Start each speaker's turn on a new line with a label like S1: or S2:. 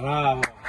S1: Bravo.